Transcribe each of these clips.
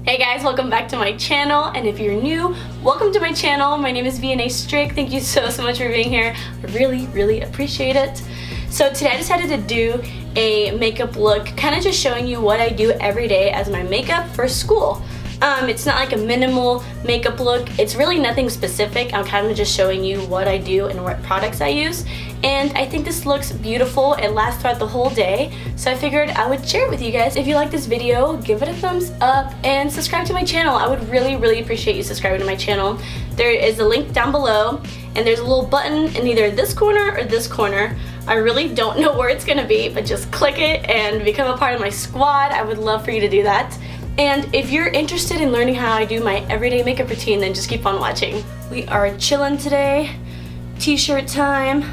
Hey guys, welcome back to my channel, and if you're new, welcome to my channel. My name is Vianney Strick. Thank you so, so much for being here. I really, really appreciate it. So today I decided to do a makeup look, kind of just showing you what I do every day as my makeup for school. Um, it's not like a minimal makeup look. It's really nothing specific. I'm kind of just showing you what I do and what products I use. And I think this looks beautiful. It lasts throughout the whole day. So I figured I would share it with you guys. If you like this video, give it a thumbs up and subscribe to my channel. I would really, really appreciate you subscribing to my channel. There is a link down below and there's a little button in either this corner or this corner. I really don't know where it's gonna be, but just click it and become a part of my squad. I would love for you to do that. And if you're interested in learning how I do my everyday makeup routine, then just keep on watching. We are chilling today, t-shirt time.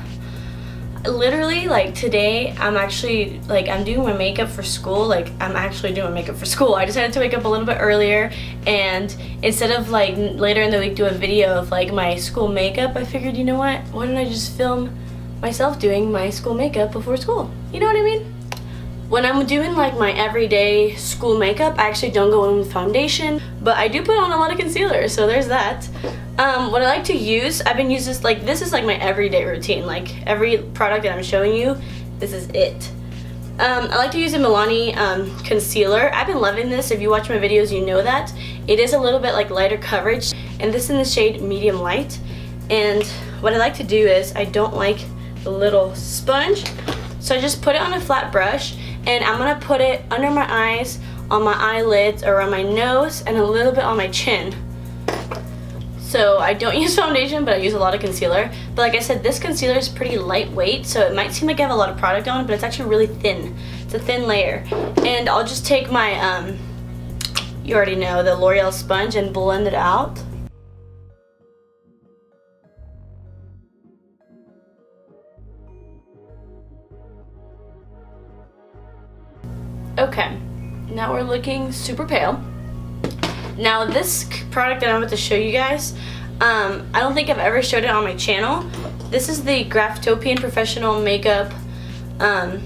Literally, like today, I'm actually, like I'm doing my makeup for school, like I'm actually doing makeup for school. I decided to wake up a little bit earlier and instead of like later in the week do a video of like my school makeup, I figured, you know what, why don't I just film myself doing my school makeup before school? You know what I mean? When I'm doing like my everyday school makeup, I actually don't go in with foundation, but I do put on a lot of concealer, so there's that. Um, what I like to use, I've been using this, like this is like my everyday routine, like every product that I'm showing you, this is it. Um, I like to use a Milani um, concealer. I've been loving this. If you watch my videos, you know that. It is a little bit like lighter coverage, and this in the shade medium light. And what I like to do is, I don't like the little sponge, so I just put it on a flat brush, and I'm gonna put it under my eyes, on my eyelids, around my nose, and a little bit on my chin. So I don't use foundation, but I use a lot of concealer. But like I said, this concealer is pretty lightweight, so it might seem like I have a lot of product on, but it's actually really thin. It's a thin layer. And I'll just take my, um, you already know, the L'Oreal sponge and blend it out. Okay, now we're looking super pale. Now this product that I'm about to show you guys, um, I don't think I've ever showed it on my channel. This is the Graftobian Professional Makeup um,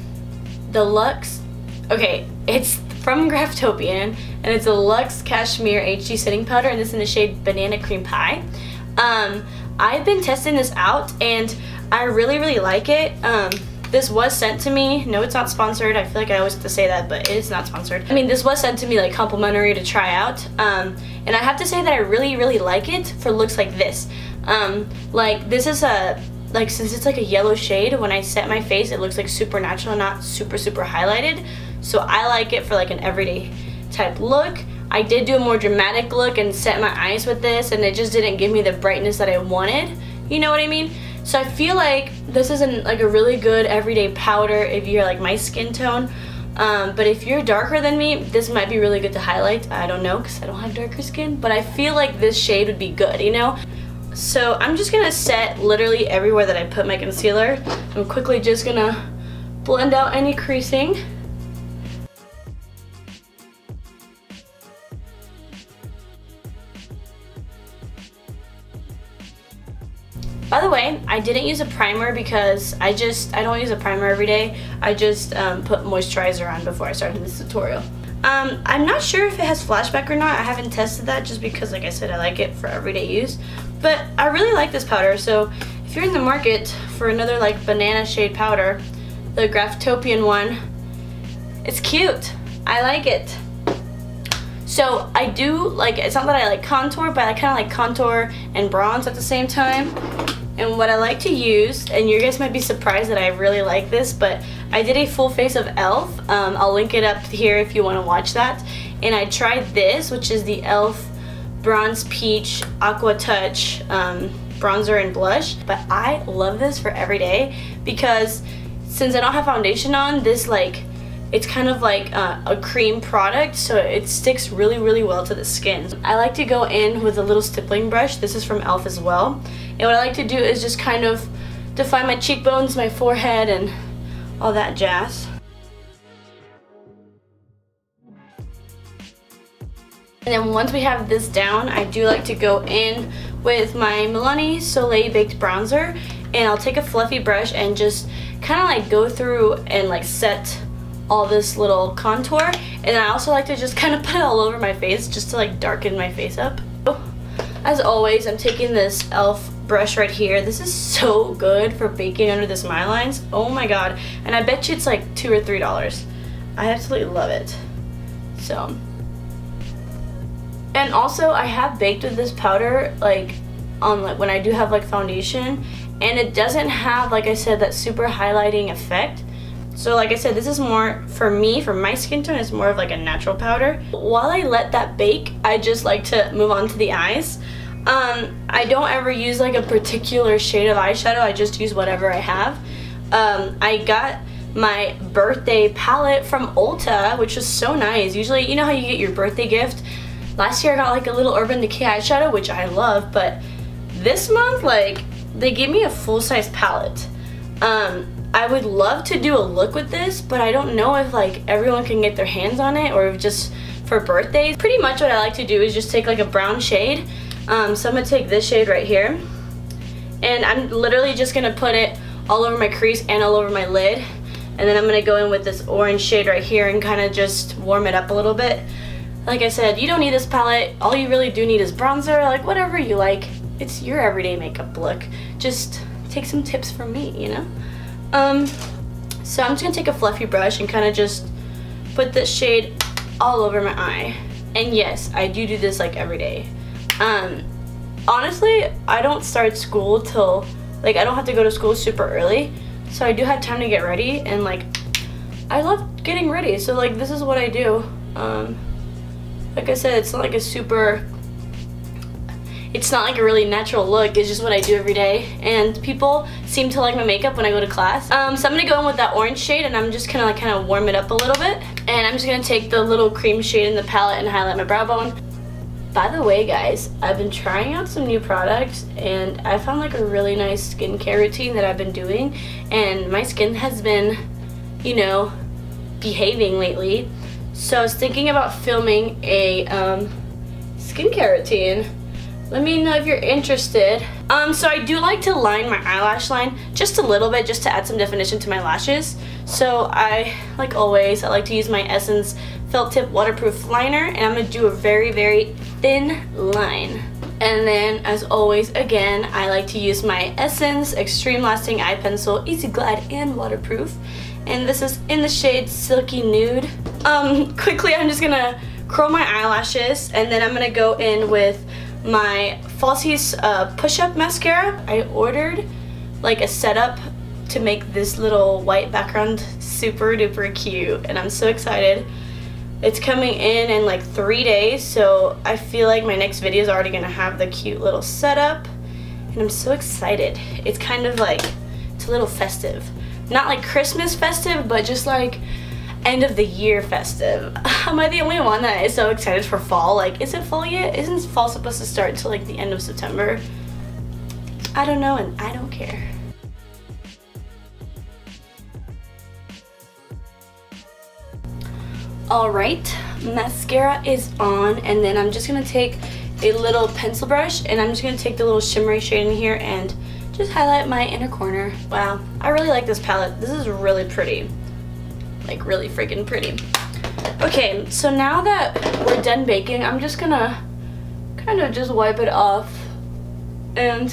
Deluxe. Okay, it's from Graftobian and it's a Luxe Cashmere HD Setting Powder and this in the shade Banana Cream Pie. Um, I've been testing this out and I really, really like it. Um, this was sent to me. No, it's not sponsored. I feel like I always have to say that, but it is not sponsored. I mean, this was sent to me like complimentary to try out. Um, and I have to say that I really, really like it for looks like this. Um, like, this is a, like, since it's like a yellow shade, when I set my face, it looks like super natural, not super, super highlighted. So I like it for like an everyday type look. I did do a more dramatic look and set my eyes with this, and it just didn't give me the brightness that I wanted. You know what I mean? So I feel like this isn't like a really good everyday powder if you're like my skin tone. Um, but if you're darker than me, this might be really good to highlight. I don't know because I don't have darker skin, but I feel like this shade would be good, you know? So I'm just gonna set literally everywhere that I put my concealer. I'm quickly just gonna blend out any creasing. By the way, I didn't use a primer because I just, I don't use a primer every day. I just um, put moisturizer on before I started this tutorial. Um, I'm not sure if it has flashback or not. I haven't tested that just because, like I said, I like it for everyday use. But I really like this powder, so if you're in the market for another like banana shade powder, the Graftobian one, it's cute. I like it. So I do like, it's not that I like contour, but I kind of like contour and bronze at the same time. And what I like to use, and you guys might be surprised that I really like this, but I did a full face of e.l.f. Um, I'll link it up here if you want to watch that. And I tried this, which is the e.l.f. Bronze Peach Aqua Touch um, bronzer and blush. But I love this for every day because since I don't have foundation on, this like, it's kind of like a cream product, so it sticks really, really well to the skin. I like to go in with a little stippling brush. This is from e.l.f. as well. And what I like to do is just kind of define my cheekbones, my forehead, and all that jazz. And then once we have this down, I do like to go in with my Milani Soleil Baked Bronzer. And I'll take a fluffy brush and just kind of like go through and like set all this little contour And I also like to just kind of put it all over my face just to like darken my face up. As always, I'm taking this e.l.f. brush right here. This is so good for baking under the smile lines. Oh my god. And I bet you it's like two or three dollars. I absolutely love it. So. And also, I have baked with this powder like on like when I do have like foundation and it doesn't have like I said that super highlighting effect so like I said this is more for me for my skin tone it's more of like a natural powder. While I let that bake I just like to move on to the eyes. Um, I don't ever use like a particular shade of eyeshadow I just use whatever I have. Um, I got my birthday palette from Ulta which was so nice. Usually you know how you get your birthday gift? Last year I got like a little Urban Decay eyeshadow which I love but this month, like, they gave me a full-size palette. Um, I would love to do a look with this, but I don't know if, like, everyone can get their hands on it or just for birthdays. Pretty much what I like to do is just take, like, a brown shade. Um, so I'm to take this shade right here. And I'm literally just going to put it all over my crease and all over my lid. And then I'm going to go in with this orange shade right here and kind of just warm it up a little bit. Like I said, you don't need this palette. All you really do need is bronzer, like whatever you like it's your everyday makeup look. Just take some tips from me, you know? Um, so I'm just gonna take a fluffy brush and kind of just put this shade all over my eye. And yes, I do do this like every day. Um, honestly, I don't start school till, like I don't have to go to school super early. So I do have time to get ready and like, I love getting ready. So like this is what I do. Um, like I said, it's not like a super it's not like a really natural look, it's just what I do every day. And people seem to like my makeup when I go to class. Um, so I'm gonna go in with that orange shade and I'm just gonna like kind of warm it up a little bit. And I'm just gonna take the little cream shade in the palette and highlight my brow bone. By the way guys, I've been trying out some new products and I found like a really nice skincare routine that I've been doing and my skin has been, you know, behaving lately. So I was thinking about filming a um, skincare routine let me know if you're interested. Um, so I do like to line my eyelash line just a little bit just to add some definition to my lashes. So I, like always, I like to use my Essence Felt Tip Waterproof Liner and I'm going to do a very, very thin line. And then, as always, again, I like to use my Essence Extreme Lasting Eye Pencil Easy Glide and Waterproof. And this is in the shade Silky Nude. Um, quickly, I'm just to curl my eyelashes and then I'm to go in with my Falsies uh, push-up mascara. I ordered like a setup to make this little white background super duper cute and I'm so excited. It's coming in in like three days so I feel like my next video is already gonna have the cute little setup and I'm so excited. It's kind of like, it's a little festive. Not like Christmas festive but just like end of the year festive. Am I the only one that is so excited for fall? Like, is it fall yet? Isn't fall supposed to start until like the end of September? I don't know and I don't care. Alright, mascara is on and then I'm just going to take a little pencil brush and I'm just going to take the little shimmery shade in here and just highlight my inner corner. Wow, I really like this palette. This is really pretty like really freaking pretty. Okay, so now that we're done baking, I'm just gonna kind of just wipe it off. And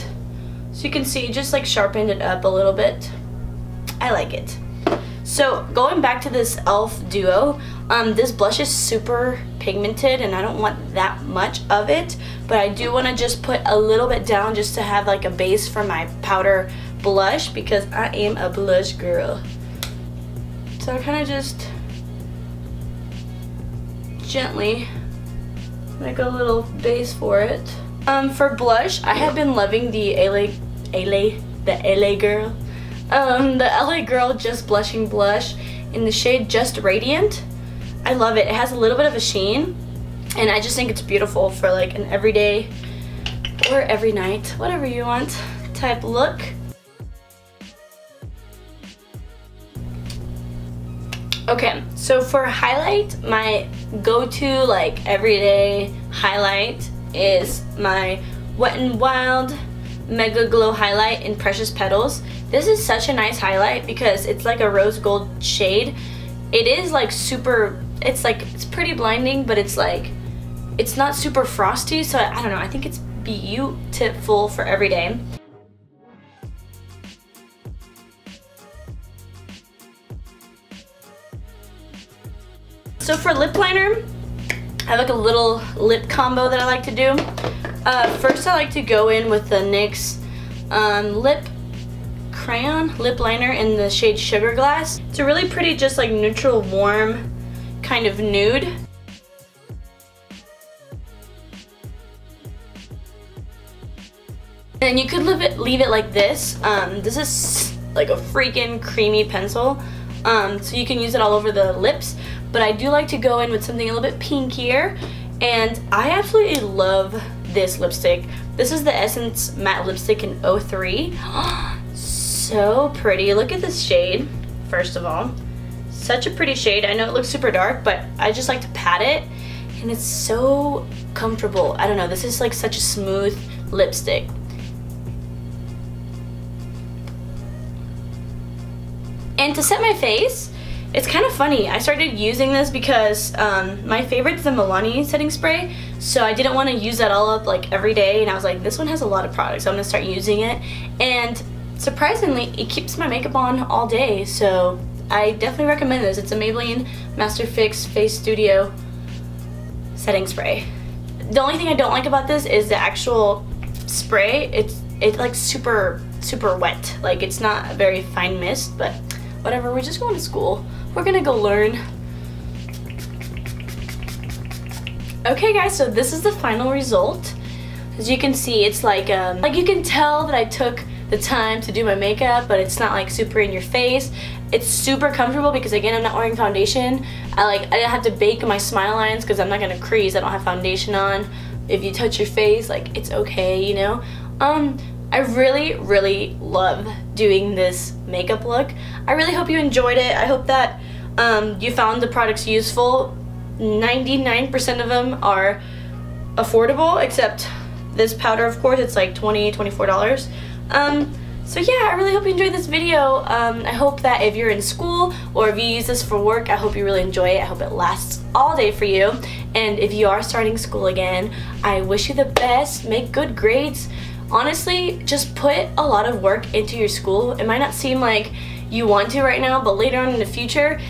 so you can see, just like sharpened it up a little bit. I like it. So going back to this e.l.f. Duo, um, this blush is super pigmented and I don't want that much of it, but I do want to just put a little bit down just to have like a base for my powder blush because I am a blush girl. So I kind of just gently make a little base for it. Um, for blush, I have been loving the LA, LA, the LA Girl, um, the LA Girl Just Blushing Blush in the shade Just Radiant. I love it. It has a little bit of a sheen, and I just think it's beautiful for like an everyday or every night, whatever you want type look. Okay, so for highlight, my go-to like everyday highlight is my Wet n Wild Mega Glow Highlight in Precious Petals. This is such a nice highlight because it's like a rose gold shade it is like super, it's like, it's pretty blinding, but it's like, it's not super frosty, so I, I don't know, I think it's beautiful for every day. So for lip liner, I have like a little lip combo that I like to do. Uh, first I like to go in with the NYX um, lip crayon lip liner in the shade Sugar Glass. It's a really pretty just like neutral warm kind of nude. And you could leave it, leave it like this. Um, this is like a freaking creamy pencil. Um, so you can use it all over the lips. But I do like to go in with something a little bit pinkier. And I absolutely love this lipstick. This is the Essence Matte Lipstick in 03. so pretty. Look at this shade, first of all. Such a pretty shade. I know it looks super dark, but I just like to pat it. And it's so comfortable. I don't know, this is like such a smooth lipstick. And to set my face, it's kind of funny. I started using this because um, my favorite's the Milani setting spray, so I didn't want to use that all up like every day, and I was like, this one has a lot of products, so I'm going to start using it. And surprisingly, it keeps my makeup on all day, so I definitely recommend this. It's a Maybelline Master Fix Face Studio setting spray. The only thing I don't like about this is the actual spray. It's it's like super super wet. Like it's not a very fine mist, but whatever, we're just going to school. We're gonna go learn. Okay guys, so this is the final result. As you can see, it's like, um, like you can tell that I took the time to do my makeup, but it's not like super in your face. It's super comfortable because again, I'm not wearing foundation. I like, I didn't have to bake my smile lines because I'm not gonna crease. I don't have foundation on. If you touch your face, like it's okay, you know? Um, I really, really love doing this makeup look. I really hope you enjoyed it. I hope that um, you found the products useful. 99% of them are affordable, except this powder, of course, it's like $20, $24. Um, so yeah, I really hope you enjoyed this video. Um, I hope that if you're in school or if you use this for work, I hope you really enjoy it. I hope it lasts all day for you. And if you are starting school again, I wish you the best. Make good grades honestly, just put a lot of work into your school. It might not seem like you want to right now, but later on in the future,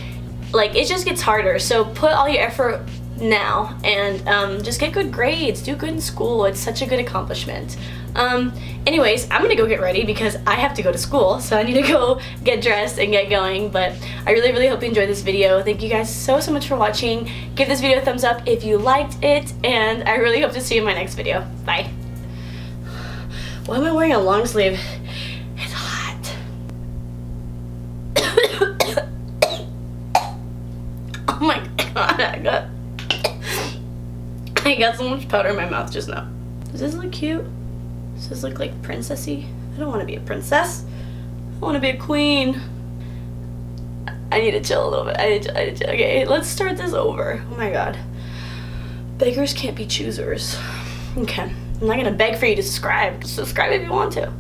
like it just gets harder. So put all your effort now and um, just get good grades, do good in school. It's such a good accomplishment. Um, anyways, I'm gonna go get ready because I have to go to school, so I need to go get dressed and get going, but I really, really hope you enjoyed this video. Thank you guys so, so much for watching. Give this video a thumbs up if you liked it, and I really hope to see you in my next video. Bye. Why am I wearing a long sleeve? It's hot. oh my god, I got I got so much powder in my mouth just now. Does this look cute? Does this look like princessy? I don't want to be a princess. I want to be a queen. I need to chill a little bit. I need to, I need to, okay, let's start this over. Oh my god. Beggars can't be choosers. Okay. I'm not gonna beg for you to subscribe. Subscribe if you want to.